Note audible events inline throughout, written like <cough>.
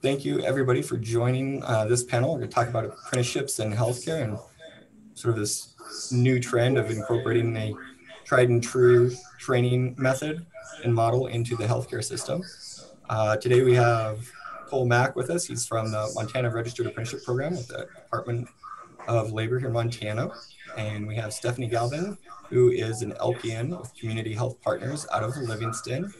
thank you everybody for joining uh, this panel. We're going to talk about apprenticeships in healthcare and sort of this new trend of incorporating a tried and true training method and model into the healthcare system. Uh, today we have Cole Mack with us. He's from the Montana Registered Apprenticeship Program with the Department of Labor here in Montana. And we have Stephanie Galvin, who is an LPN with Community Health Partners out of Livingston.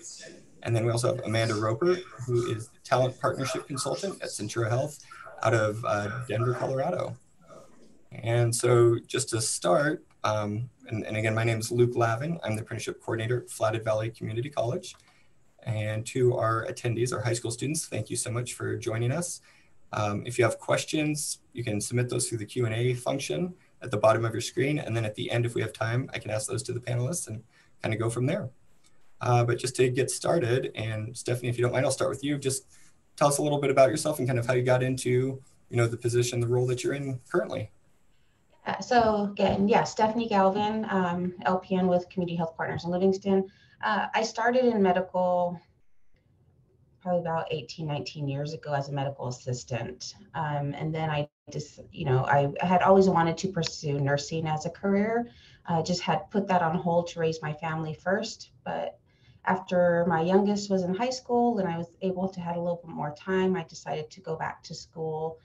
And then we also have Amanda Roper, who is the Talent Partnership Consultant at Centura Health out of uh, Denver, Colorado. And so just to start, um, and, and, again, my name is Luke Lavin. I'm the apprenticeship coordinator at Flathead Valley Community College. And to our attendees, our high school students, thank you so much for joining us. Um, if you have questions, you can submit those through the Q&A function at the bottom of your screen. And then at the end, if we have time, I can ask those to the panelists and kind of go from there. Uh, but just to get started, and Stephanie, if you don't mind, I'll start with you. Just tell us a little bit about yourself and kind of how you got into, you know, the position, the role that you're in currently. Uh, so again, yeah, Stephanie Galvin, um, LPN with Community Health Partners in Livingston. Uh, I started in medical probably about 18, 19 years ago as a medical assistant. Um, and then I just, you know, I, I, had always wanted to pursue nursing as a career. I just had put that on hold to raise my family first. But after my youngest was in high school and I was able to have a little bit more time, I decided to go back to school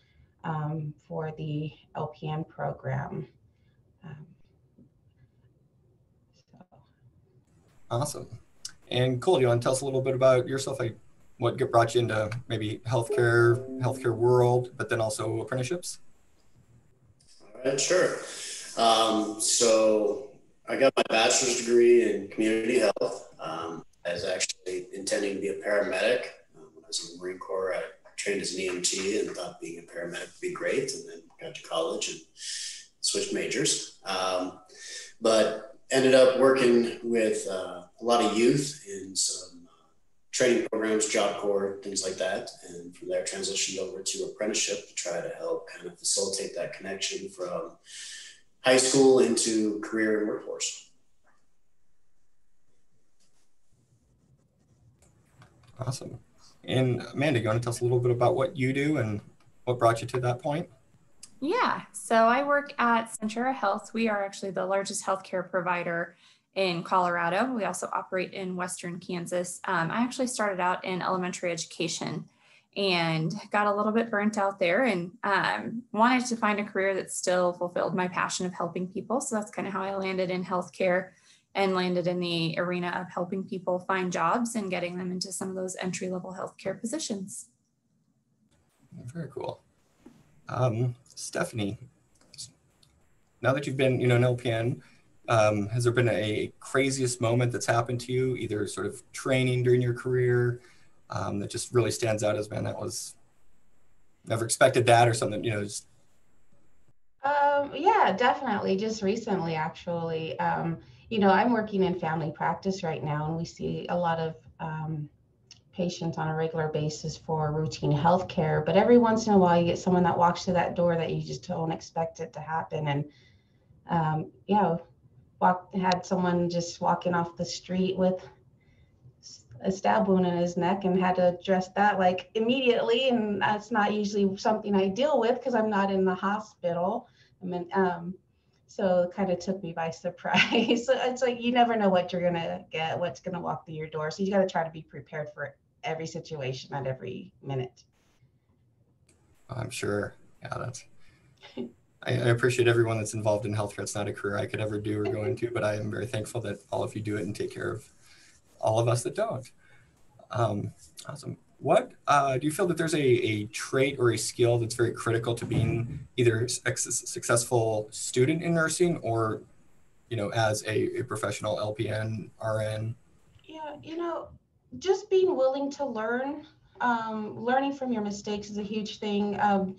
um, for the LPN program. Um, so. Awesome. And Cole, you want to tell us a little bit about yourself? Like what brought you into maybe healthcare, healthcare world, but then also apprenticeships? All right, sure. Um, so I got my bachelor's degree in community health. Um, I was actually intending to be a paramedic. Um, when I was in the Marine Corps, I trained as an EMT and thought being a paramedic would be great. And then got to college and switched majors. Um, but ended up working with uh, a lot of youth in some uh, training programs, Job Corps, things like that. And from there, transitioned over to apprenticeship to try to help kind of facilitate that connection from high school into career and workforce. Awesome. And Amanda, you want to tell us a little bit about what you do and what brought you to that point? Yeah, so I work at Centura Health. We are actually the largest healthcare provider in Colorado. We also operate in Western Kansas. Um, I actually started out in elementary education and got a little bit burnt out there and um, wanted to find a career that still fulfilled my passion of helping people. So that's kind of how I landed in healthcare and landed in the arena of helping people find jobs and getting them into some of those entry level healthcare positions. Very cool. Um, Stephanie, now that you've been, you know, an LPN, um, has there been a craziest moment that's happened to you, either sort of training during your career um, that just really stands out as, man, that was never expected that or something, you know, just... Um, yeah, definitely. Just recently, actually. Um, you know, I'm working in family practice right now, and we see a lot of um, patients on a regular basis for routine health care. But every once in a while, you get someone that walks through that door that you just don't expect it to happen. And, um, you know, had someone just walking off the street with a stab wound in his neck and had to address that like immediately. And that's not usually something I deal with because I'm not in the hospital. I mean, um, so it kind of took me by <laughs> surprise. so it's like you never know what you're gonna get, what's gonna walk through your door. So you got to try to be prepared for every situation at every minute. I'm sure. Yeah, that's. I, I appreciate everyone that's involved in healthcare. It's not a career I could ever do or go <laughs> into, but I am very thankful that all of you do it and take care of all of us that don't. Um, awesome. What uh, do you feel that there's a, a trait or a skill that's very critical to being either a successful student in nursing or, you know, as a, a professional LPN, RN? Yeah, you know, just being willing to learn, um, learning from your mistakes is a huge thing. Um,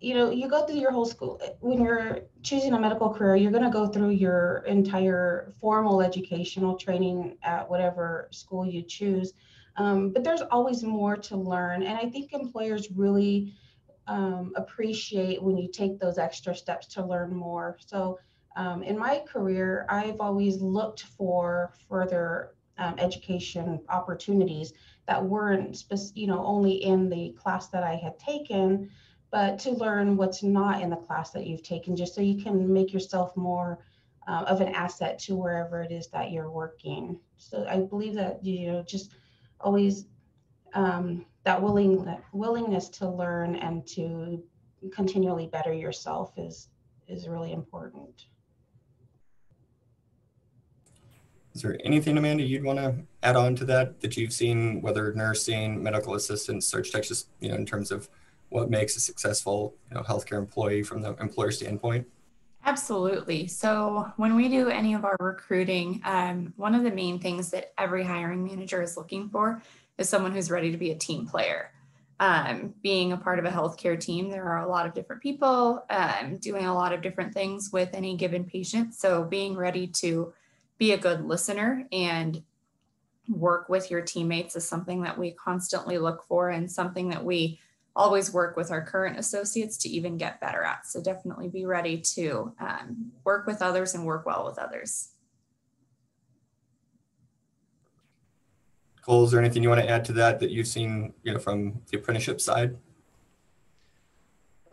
you know, you go through your whole school. When you're choosing a medical career, you're going to go through your entire formal educational training at whatever school you choose. Um, but there's always more to learn. And I think employers really um, appreciate when you take those extra steps to learn more. So um, in my career, I've always looked for further um, education opportunities that weren't, you know, only in the class that I had taken, but to learn what's not in the class that you've taken, just so you can make yourself more uh, of an asset to wherever it is that you're working. So I believe that you know just always um, that willing that willingness to learn and to continually better yourself is is really important. Is there anything, Amanda, you'd want to add on to that that you've seen, whether nursing, medical assistants, surg tech, just you know, in terms of what makes a successful you know, healthcare employee from the employer standpoint? Absolutely. So, when we do any of our recruiting, um, one of the main things that every hiring manager is looking for is someone who's ready to be a team player. Um, being a part of a healthcare team, there are a lot of different people um, doing a lot of different things with any given patient. So, being ready to be a good listener and work with your teammates is something that we constantly look for and something that we always work with our current associates to even get better at. So definitely be ready to um, work with others and work well with others. Cole, is there anything you want to add to that that you've seen, you know, from the apprenticeship side?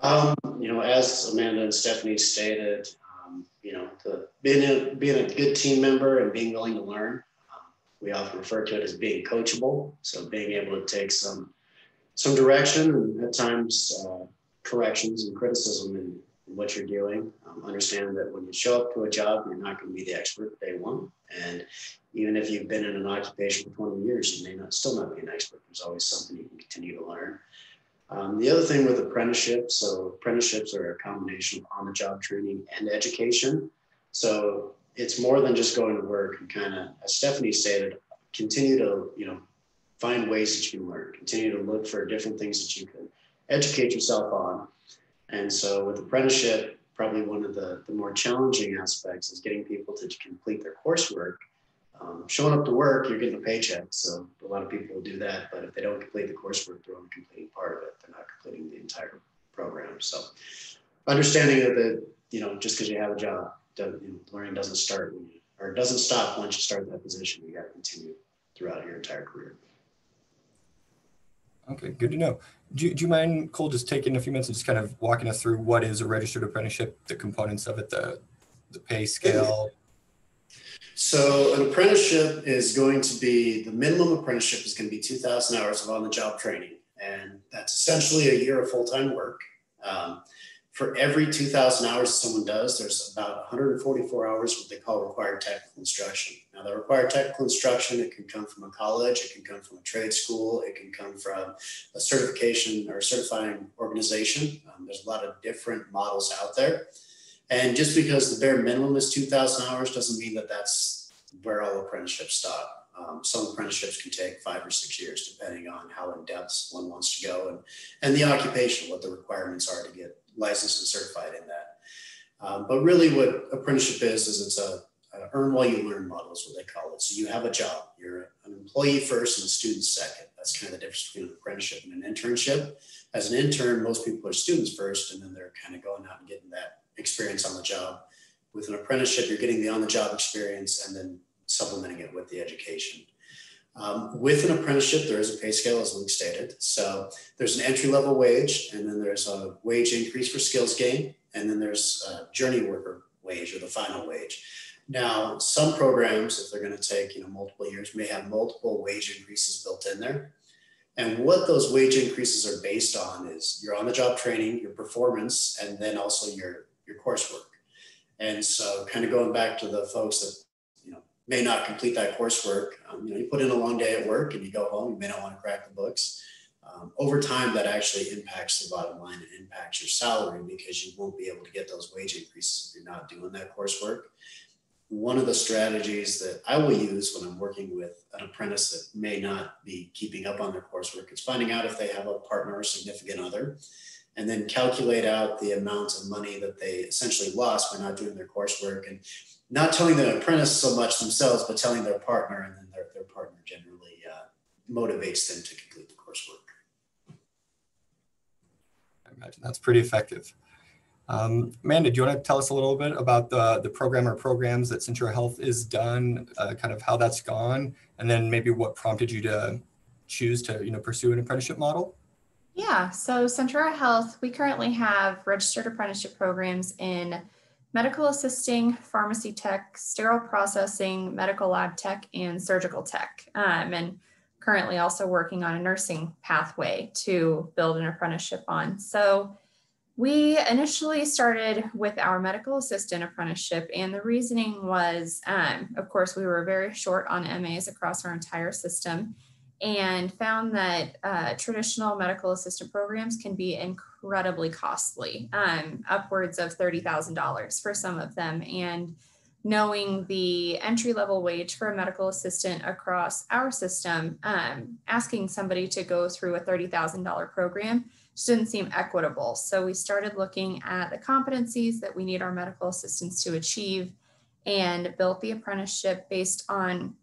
Um, you know, as Amanda and Stephanie stated, um, you know, the, being a being a good team member and being willing to learn. Um, we often refer to it as being coachable. So being able to take some some direction and at times uh, corrections and criticism in, in what you're doing. Um, understand that when you show up to a job, you're not going to be the expert day one. And even if you've been in an occupation for 20 years, you may not still not be an expert. There's always something you can continue to learn. Um, the other thing with apprenticeships, so apprenticeships are a combination of on-the-job training and education. So it's more than just going to work and kind of, as Stephanie stated, continue to you know find ways that you can learn, continue to look for different things that you can educate yourself on. And so with apprenticeship, probably one of the, the more challenging aspects is getting people to complete their coursework. Um, showing up to work, you're getting a paycheck. So a lot of people will do that. But if they don't complete the coursework, they're only completing part of it. They're not completing the entire program. So understanding that, the, you know, just because you have a job, you know, learning doesn't start when you, or doesn't stop once you start that position. You got to continue throughout your entire career. Okay, good to know. Do, do you mind, Cole, just taking a few minutes and just kind of walking us through what is a registered apprenticeship, the components of it, the, the pay scale? So an apprenticeship is going to be, the minimum apprenticeship is going to be 2,000 hours of on-the-job training. And that's essentially a year of full-time work. Um, for every 2,000 hours someone does, there's about 144 hours what they call required technical instruction. Now, the required technical instruction, it can come from a college, it can come from a trade school, it can come from a certification or certifying organization. Um, there's a lot of different models out there. And just because the bare minimum is 2,000 hours doesn't mean that that's where all apprenticeships stop. Um, some apprenticeships can take five or six years, depending on how in depth one wants to go and, and the occupation, what the requirements are to get licensed and certified in that. Um, but really, what apprenticeship is is it's a, a, earn while you learn model is what they call it. So you have a job. You're an employee first and a student second. That's kind of the difference between an apprenticeship and an internship. As an intern, most people are students first, and then they're kind of going out and getting that experience on the job. With an apprenticeship, you're getting the on-the-job experience and then supplementing it with the education. Um, with an apprenticeship, there is a pay scale, as Luke stated. So there's an entry level wage, and then there's a wage increase for skills gain, and then there's a journey worker wage or the final wage. Now, some programs, if they're going to take you know multiple years, may have multiple wage increases built in there. And what those wage increases are based on is your on-the-job training, your performance, and then also your your coursework. And so, kind of going back to the folks that may not complete that coursework. Um, you know, you put in a long day at work and you go home, you may not want to crack the books. Um, over time, that actually impacts the bottom line and impacts your salary because you won't be able to get those wage increases if you're not doing that coursework. One of the strategies that I will use when I'm working with an apprentice that may not be keeping up on their coursework is finding out if they have a partner or significant other and then calculate out the amount of money that they essentially lost by not doing their coursework and not telling the apprentice so much themselves, but telling their partner, and then their, their partner generally uh, motivates them to complete the coursework. I imagine that's pretty effective. Um, Amanda, do you want to tell us a little bit about the, the program or programs that Centura Health is done, uh, kind of how that's gone, and then maybe what prompted you to choose to, you know, pursue an apprenticeship model? Yeah, so Centura Health, we currently have registered apprenticeship programs in medical assisting, pharmacy tech, sterile processing, medical lab tech, and surgical tech. Um, and currently also working on a nursing pathway to build an apprenticeship on. So we initially started with our medical assistant apprenticeship, and the reasoning was, um, of course, we were very short on MAs across our entire system and found that uh, traditional medical assistant programs can be incredibly costly, um, upwards of $30,000 for some of them. And knowing the entry level wage for a medical assistant across our system, um, asking somebody to go through a $30,000 program just didn't seem equitable. So we started looking at the competencies that we need our medical assistants to achieve and built the apprenticeship based on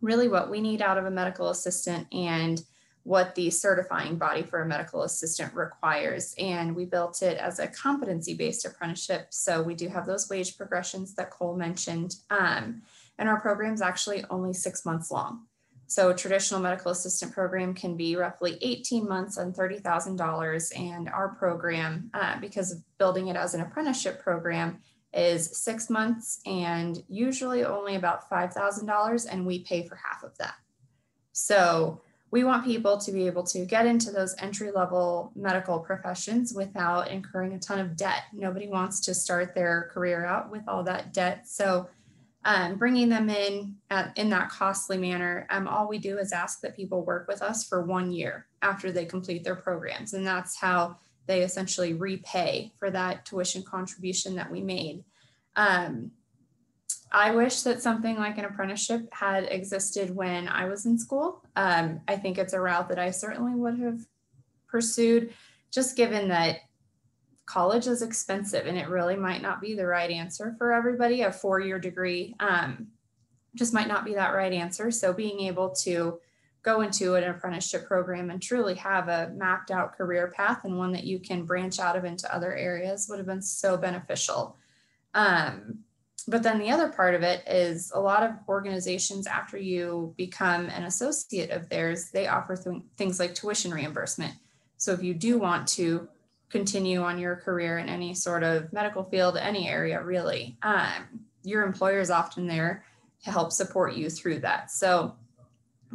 really what we need out of a medical assistant and what the certifying body for a medical assistant requires. And we built it as a competency based apprenticeship. So we do have those wage progressions that Cole mentioned. Um, and our program is actually only six months long. So a traditional medical assistant program can be roughly 18 months and $30,000. And our program, uh, because of building it as an apprenticeship program, is six months and usually only about $5,000 and we pay for half of that. So we want people to be able to get into those entry level medical professions without incurring a ton of debt. Nobody wants to start their career out with all that debt. So um, bringing them in at, in that costly manner, um, all we do is ask that people work with us for one year after they complete their programs. And that's how they essentially repay for that tuition contribution that we made. Um, I wish that something like an apprenticeship had existed when I was in school. Um, I think it's a route that I certainly would have pursued, just given that college is expensive and it really might not be the right answer for everybody. A four year degree um, just might not be that right answer. So being able to go into an apprenticeship program and truly have a mapped out career path and one that you can branch out of into other areas would have been so beneficial. Um, but then the other part of it is a lot of organizations, after you become an associate of theirs, they offer th- things like tuition reimbursement. So if you do want to continue on your career in any sort of medical field, any area really, um, your employer is often there to help support you through that. So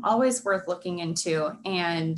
always worth looking into. And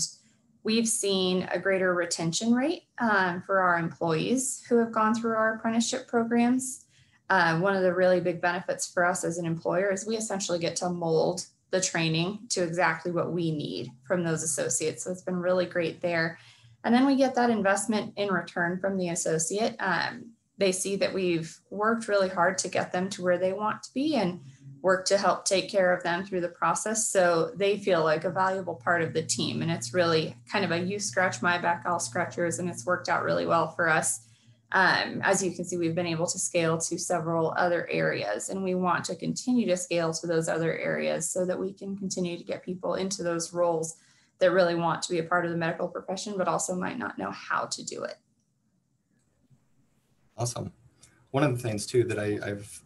we've seen a greater retention rate um, for our employees who have gone through our apprenticeship programs. Uh, one of the really big benefits for us as an employer is we essentially get to mold the training to exactly what we need from those associates. So it's been really great there. And then we get that investment in return from the associate. Um, they see that we've worked really hard to get them to where they want to be and work to help take care of them through the process. So they feel like a valuable part of the team. And it's really kind of a you scratch my back, I'll scratch yours. And it's worked out really well for us. Um, as you can see, we've been able to scale to several other areas, and we want to continue to scale to those other areas so that we can continue to get people into those roles that really want to be a part of the medical profession, but also might not know how to do it. Awesome. One of the things too that I, have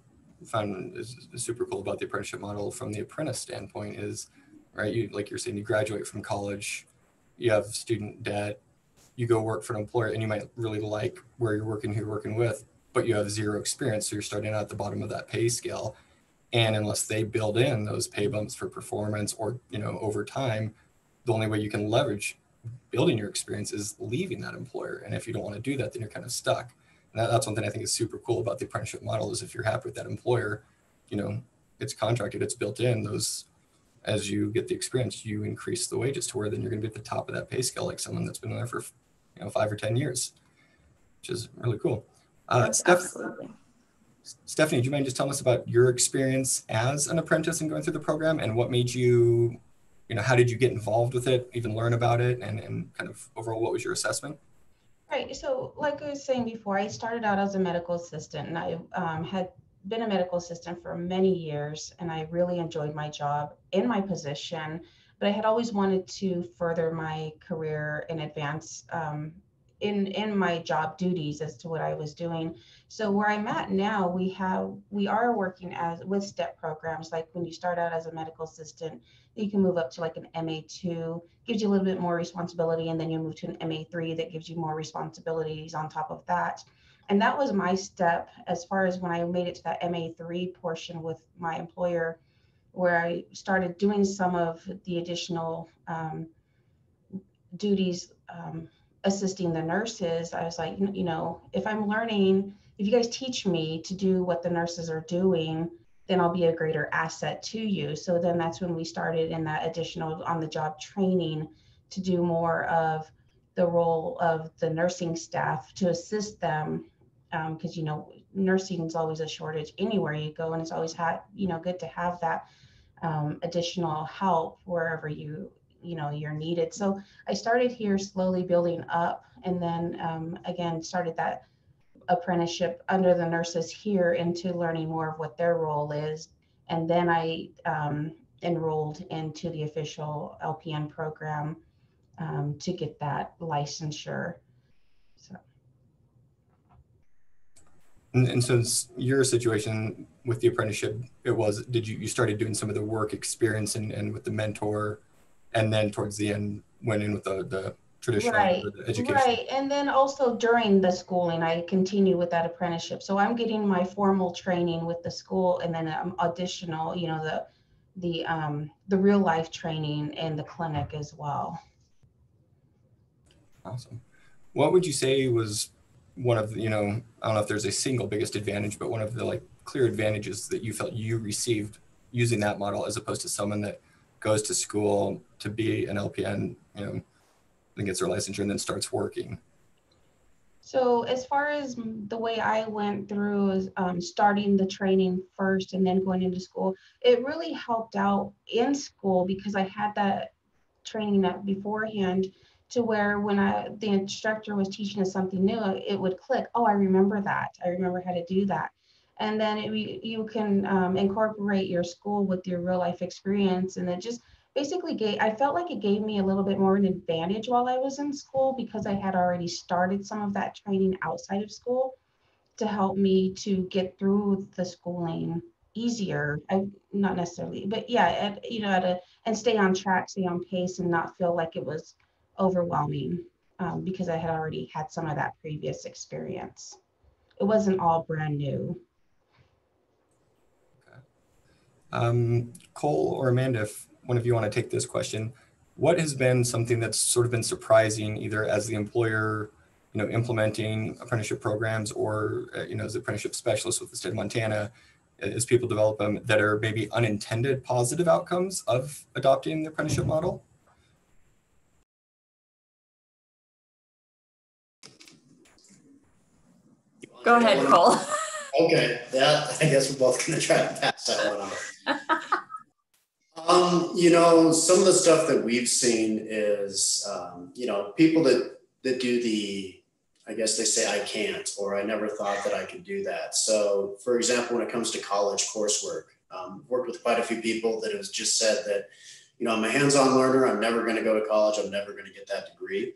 found is super cool about the apprenticeship model from the apprentice standpoint is, right? You like you're saying, you graduate from college, you have student debt, you go work for an employer, and you might really like where you're working, who you're working with, but you have zero experience, so you're starting out at the bottom of that pay scale. And unless they build in those pay bumps for performance or you know over time, the only way you can leverage building your experience is leaving that employer. And if you don't want to do that, then you're kind of stuck. And that, that's one thing I think is super cool about the apprenticeship model is if you're happy with that employer, you know, it's contracted, it's built in. Those as you get the experience, you increase the wages to where then you're going to be at the top of that pay scale, like someone that's been there for you know five or ten years, which is really cool. Uh, Steph- Absolutely. Stephanie, do you mind just telling us about your experience as an apprentice and going through the program and what made you you know, how did you get involved with it, even learn about it, and, and kind of overall, what was your assessment? Right. So, like I was saying before, I started out as a medical assistant, and I um, had been a medical assistant for many years, and I really enjoyed my job in my position. But I had always wanted to further my career and advance um, in in my job duties as to what I was doing. So where I'm at now, we have we are working as with step programs. Like when you start out as a medical assistant, you can move up to like an MA2, gives you a little bit more responsibility, and then you move to an MA3 that gives you more responsibilities on top of that. And that was my step as far as when I made it to that MA3 portion with my employer, where I started doing some of the additional um, duties um, assisting the nurses, I was like, you know, if I'm learning, if you guys teach me to do what the nurses are doing, then I'll be a greater asset to you. So then that's when we started in that additional on the job training to do more of the role of the nursing staff to assist them because um, you know nursing is always a shortage anywhere you go and it's always had you know good to have that um, additional help wherever you you know you're needed so i started here slowly building up and then um, again started that apprenticeship under the nurses here into learning more of what their role is. And then i um, enrolled into the official lpn program um, to get that licensure. So. And, and since your situation with the apprenticeship it was did you you started doing some of the work experience and, and with the mentor and then towards the end went in with the, the traditional right education. right and then also during the schooling i continue with that apprenticeship. So i'm getting my formal training with the school and then um, additional you know the the um the real life training in the clinic as well. Awesome. What would you say was one of the, you know i don't know if there's a single biggest advantage but one of the like clear advantages that you felt you received using that model as opposed to someone that goes to school to be an LPN, you know, and gets their licensure and then starts working? So as far as the way I went through is um, starting the training first and then going into school, it really helped out in school because I had that training that beforehand to where when I the instructor was teaching us something new, it would click. Oh, I remember that. I remember how to do that and then it, you can um, incorporate your school with your real life experience and it just basically gave i felt like it gave me a little bit more an advantage while i was in school because i had already started some of that training outside of school to help me to get through the schooling easier. I, not necessarily but yeah at, you know at a and stay on track stay on pace and not feel like it was overwhelming um, because i had already had some of that previous experience. It wasn't all brand new. Um, Cole or Amanda, if one of you want to take this question, what has been something that's sort of been surprising either as the employer, you know, implementing apprenticeship programs or, uh, you know, as apprenticeship specialist with the state of Montana, as people develop them that are maybe unintended positive outcomes of adopting the apprenticeship model? Go ahead, Cole. Okay, yeah, I guess we're both gonna try to pass that one off. <laughs> um, you know, some of the stuff that we've seen is, um, you know, people that that do the, I guess they say I can't, or I never thought that I could do that. So, for example, when it comes to college coursework, um, worked with quite a few people that have just said that, you know, I'm a hands-on learner. I'm never going to go to college. I'm never going to get that degree.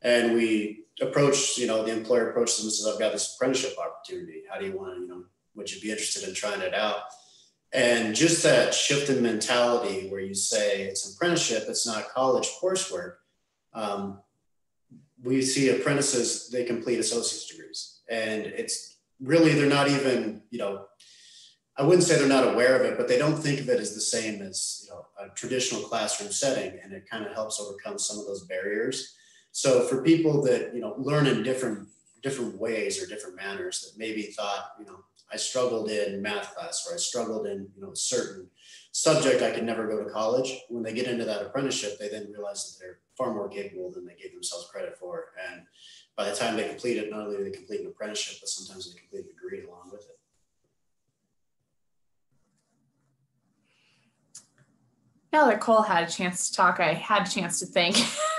And we approach, you know, the employer approaches them and says, I've got this apprenticeship opportunity. How do you want to, you know, would you be interested in trying it out? And just that shift in mentality where you say it's an apprenticeship, it's not college coursework. Um, we see apprentices, they complete associate's degrees. And it's really, they're not even, you know, I wouldn't say they're not aware of it, but they don't think of it as the same as, you know, a traditional classroom setting. And it kind of helps overcome some of those barriers. So for people that, you know, learn in different different ways or different manners that maybe thought, you know, I struggled in math class or I struggled in, you know, a certain subject I could never go to college. When they get into that apprenticeship, they then realize that they're far more capable than they gave themselves credit for. And by the time they complete it, not only do they complete an apprenticeship, but sometimes they complete a degree along with it. Now that Cole had a chance to talk, I had a chance to think. <laughs>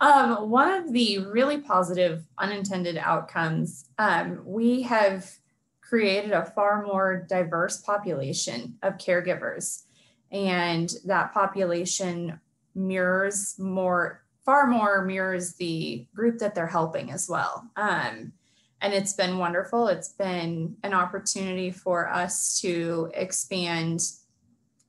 Um, one of the really positive unintended outcomes, um, we have created a far more diverse population of caregivers. And that population mirrors more far more mirrors the group that they're helping as well. Um, and it's been wonderful. It's been an opportunity for us to expand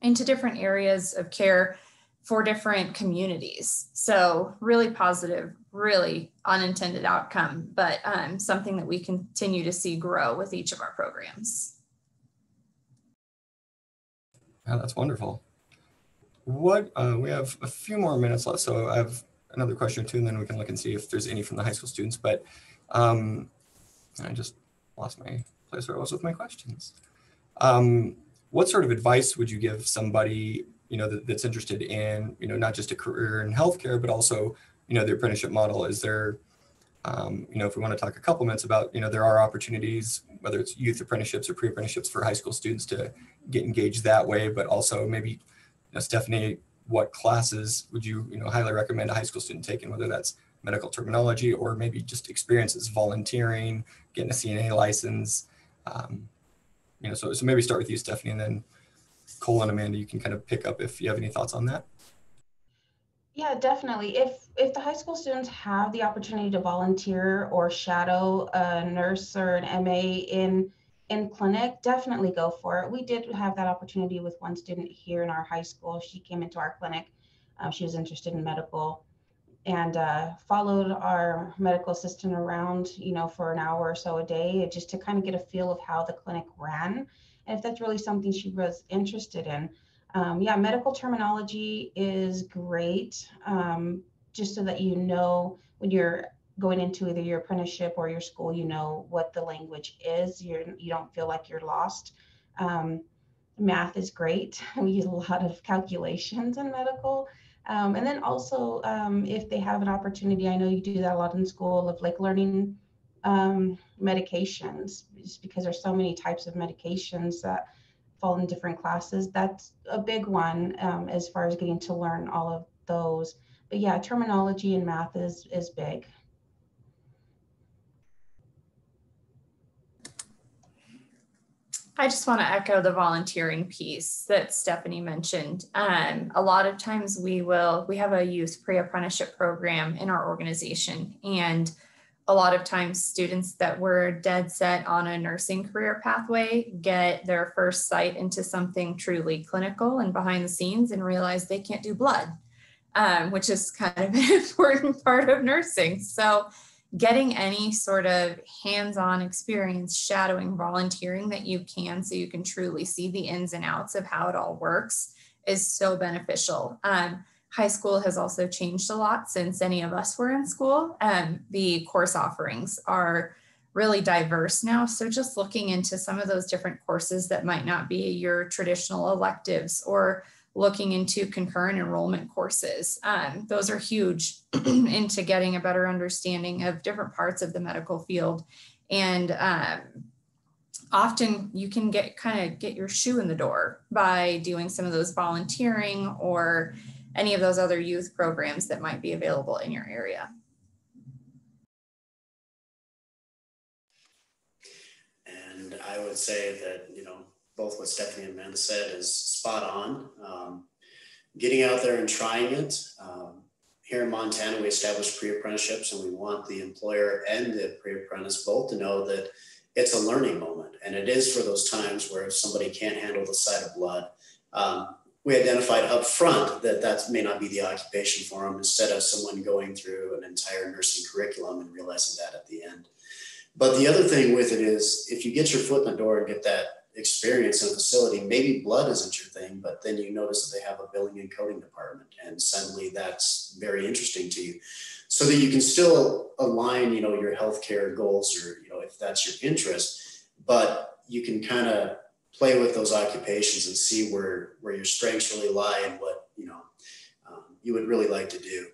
into different areas of care for different communities. So, really positive, really unintended outcome, but um, something that we continue to see grow with each of our programs. Yeah, that's wonderful. What uh, we have a few more minutes left, so I have another question or two, and then we can look and see if there's any from the high school students. But um, I just lost my place where I was with my questions. Um, what sort of advice would you give somebody you know that, that's interested in you know not just a career in healthcare, but also you know the apprenticeship model? Is there um, you know, if we want to talk a couple minutes about, you know, there are opportunities, whether it's youth apprenticeships or pre-apprenticeships for high school students to get engaged that way, but also maybe, you know, Stephanie, what classes would you, you know, highly recommend a high school student taking, whether that's medical terminology or maybe just experiences volunteering, getting a CNA license. Um, you know, so, so maybe start with you, Stephanie, and then Cole and Amanda, you can kind of pick up if you have any thoughts on that. Yeah, definitely. If if the high school students have the opportunity to volunteer or shadow a nurse or an MA in in clinic, definitely go for it. We did have that opportunity with one student here in our high school. She came into our clinic. Um, she was interested in medical and uh, followed our medical assistant around, you know, for an hour or so a day, just to kind of get a feel of how the clinic ran, and if that's really something she was interested in. Um, yeah, medical terminology is great, um, just so that you know when you're going into either your apprenticeship or your school, you know what the language is. You're you don't feel like you're lost. Um, math is great. <laughs> We use a lot of calculations in medical. Um, and then also, um, if they have an opportunity, I know you do that a lot in school of like learning um, medications, just because there's so many types of medications that fall in different classes. That's a big one um, as far as getting to learn all of those. But yeah, terminology and math is is big. I just want to echo the volunteering piece that Stephanie mentioned. Um, a lot of times we will, we have a youth pre-apprenticeship program in our organization and a lot of times students that were dead set on a nursing career pathway get their first sight into something truly clinical and behind the scenes and realize they can't do blood, um, which is kind of <laughs> an important part of nursing. So getting any sort of hands-on experience shadowing volunteering that you can so you can truly see the ins and outs of how it all works is so beneficial um, high school has also changed a lot since any of us were in school. Um, the course offerings are really diverse now. So just looking into some of those different courses that might not be your traditional electives or looking into concurrent enrollment courses. Um, those are huge <clears throat> into getting a better understanding of different parts of the medical field. And um, often you can get kind of get your shoe in the door by doing some of those volunteering or any of those other youth programs that might be available in your area. And I would say that, you know, both what Stephanie and Amanda said is spot on. Um, getting out there and trying it. Um, here in Montana, we establish pre-apprenticeships and we want the employer and the pre-apprentice both to know that it's a learning moment. And it is for those times where if somebody can't handle the sight of blood, um, we identified up front that that may not be the occupation for them instead of someone going through an entire nursing curriculum and realizing that at the end. But the other thing with it is if you get your foot in the door and get that experience in a facility, maybe blood isn't your thing, but then you notice that they have a billing and coding department and suddenly that's very interesting to you. So that you can still align, you know, your healthcare goals or, you know, if that's your interest, but you can kind of play with those occupations and see where where your strengths really lie and what you know um, you would really like to do.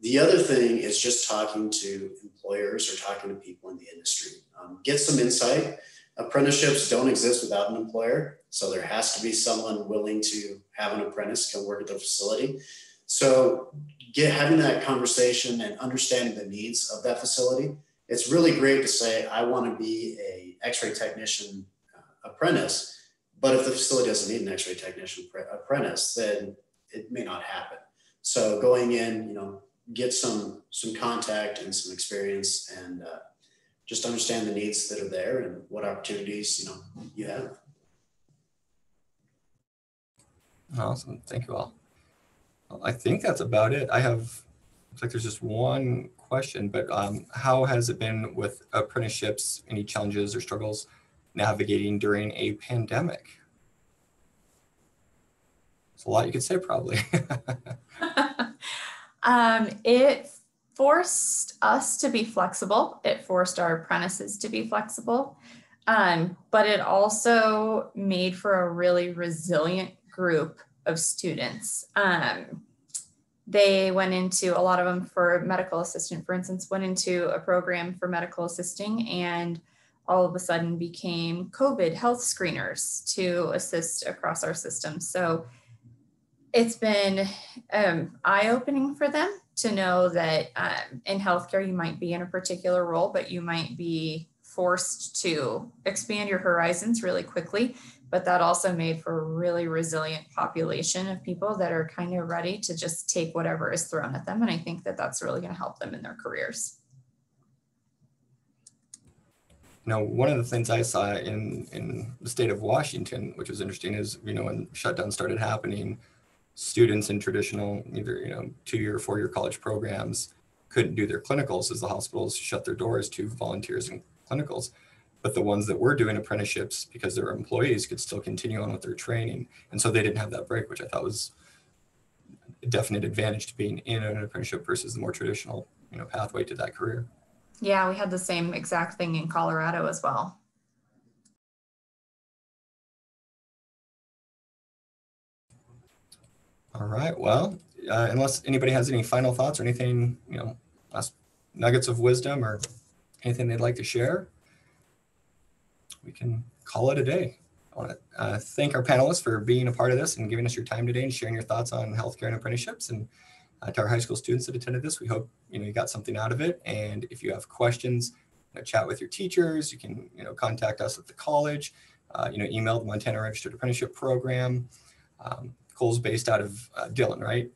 The other thing is just talking to employers or talking to people in the industry. Um, get some insight. Apprenticeships don't exist without an employer, so there has to be someone willing to have an apprentice come work at the facility. So get having that conversation and understanding the needs of that facility. It's really great to say I want to be a X-ray technician uh, apprentice but if the facility doesn't need an X-ray technician apprentice, then it may not happen. So going in, you know, get some some contact and some experience and uh, just understand the needs that are there and what opportunities you know you have. Awesome. Thank you all. Well, I think that's about it. I have, looks like there's just one question, but um, how has it been with apprenticeships? Any challenges or struggles navigating during a pandemic? It's a lot you could say, probably. <laughs> um, it forced us to be flexible. It forced our apprentices to be flexible. Um, but it also made for a really resilient group of students. Um, they went into a lot of them for medical assistant, for instance, went into a program for medical assisting and all of a sudden became COVID health screeners to assist across our system. So it's been um, eye opening for them to know that um, in healthcare, you might be in a particular role, but you might be forced to expand your horizons really quickly. But that also made for a really resilient population of people that are kind of ready to just take whatever is thrown at them. And I think that that's really going to help them in their careers. Now, one of the things I saw in, in the state of Washington, which was interesting, is, you know, when shutdown started happening, students in traditional either you know two-year or four-year college programs couldn't do their clinicals as the hospitals shut their doors to volunteers and clinicals. But the ones that were doing apprenticeships because they were employees could still continue on with their training. And so they didn't have that break which i thought was a definite advantage to being in an apprenticeship versus the more traditional you know pathway to that career yeah we had the same exact thing in colorado as well All right. Well, uh, unless anybody has any final thoughts or anything, you know, last nuggets of wisdom or anything they'd like to share, we can call it a day. I want to uh, thank our panelists for being a part of this and giving us your time today and sharing your thoughts on healthcare and apprenticeships. And uh, to our high school students that attended this, we hope you know you got something out of it. And if you have questions, you know, chat with your teachers. You can you know contact us at the college. Uh, you know, email the Montana Registered Apprenticeship Program. Um, Cole's based out of uh, Dillon, right?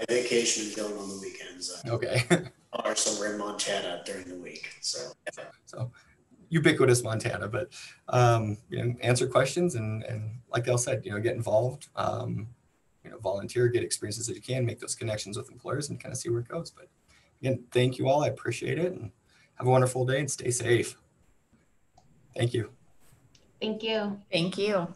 I vacation in Dillon on the weekends. Uh, Okay. <laughs> are somewhere in Montana during the week. So, yeah. so ubiquitous Montana, but um, you know, answer questions and and like Dale said, you know, get involved. Um, you know, volunteer, get experiences that you can, make those connections with employers, and kind of see where it goes. But again, thank you all. I appreciate it, and have a wonderful day and stay safe. Thank you. Thank you. thank you